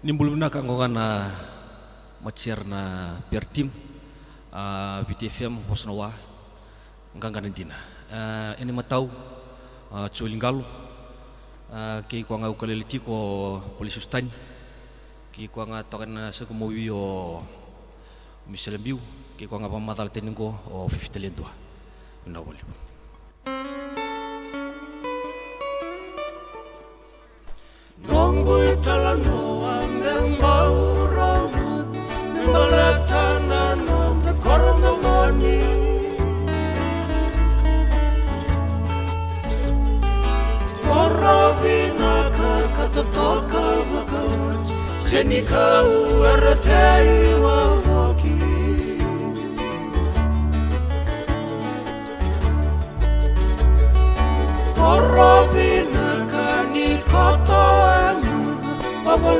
nimbulumna ka ngogana maciar na biar tim uh, BTFM hosnawa nganga nantina uh, ini matau uh, chulingalu uh, ki ko nga ukaleliti ko polisi ustan ki ko nga tokan sa kumawi o misalambiu ki ko nga pamatal teningo o 50 lentua Και αυτό είναι το πιο σημαντικό. Και αυτό είναι το πιο σημαντικό. Από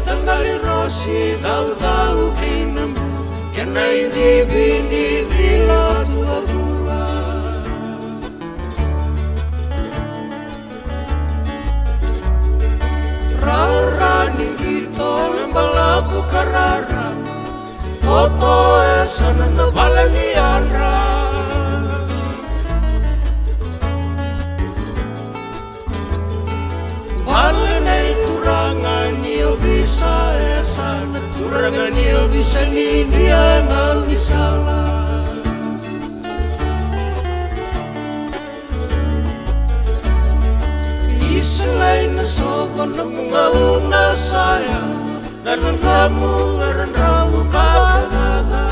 την άλλη, ένα είδη πίνει δύο του πουλά. Ραουρά νικητό εμπαλά που καράρα, πότο έσανε να βάλε λιάνρα. Bisa nindian al bisala Islay na sobo ng mga una sayang Nananamu ngaranramu kakagata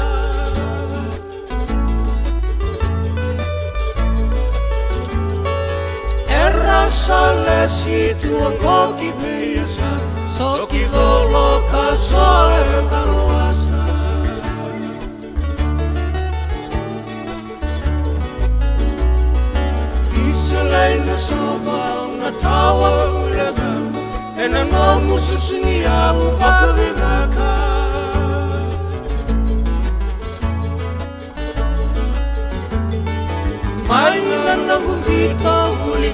Era sale si tu angkoki beyasa Soki dolo kasuarta luasa na soba natawa ulaga Ena no Mai na na Maina nangu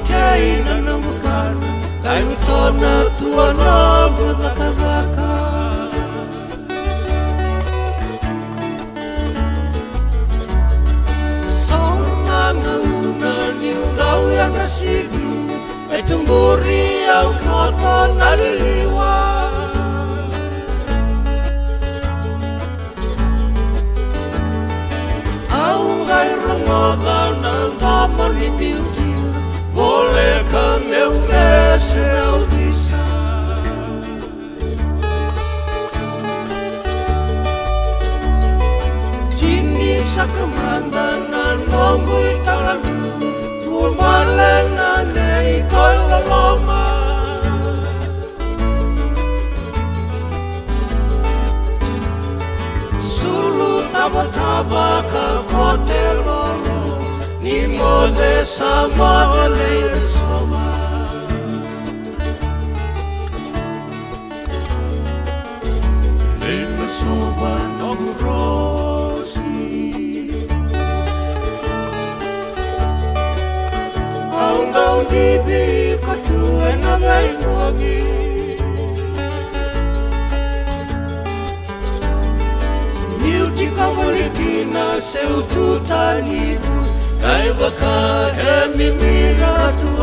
kei na nangu kana Kayu tona tua siku Etumburi au koto naliliwa Au ngai rangoga na ngamani biuti Vole ka meu ese disa Tini sakamanda na nongu italanu tabaka kotelolo ni mode samadeleisa seu tutanido, caiba cá é menina tua.